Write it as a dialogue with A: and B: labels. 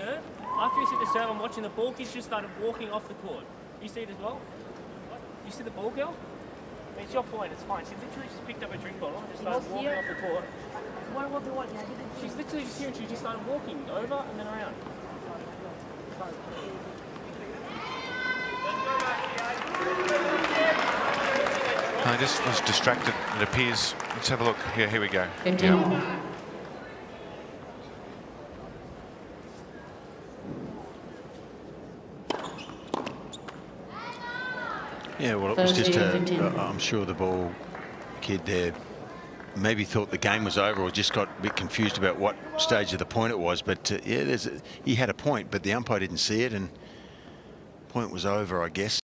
A: serve. After he hit the serve, I'm watching the ball kids just started walking off the court. You see it as well? You see the ball girl? I mean, it's your point, it's fine. She literally just picked up a drink bottle and just started walking
B: here.
A: off the court.
B: What, what, what, yeah,
A: She's literally just here and she just started walking over and then around.
C: I just was distracted. It appears. Let's have a look. Here, here we go.
B: 15.
C: Yeah.
D: Yeah, well, it was just
B: 30,
D: a,
B: 15.
D: uh, I'm sure the ball kid there maybe thought the game was over or just got a bit confused about what stage of the point it was. But uh, yeah, there's a, he had a point, but the umpire didn't see it and point was over, I guess.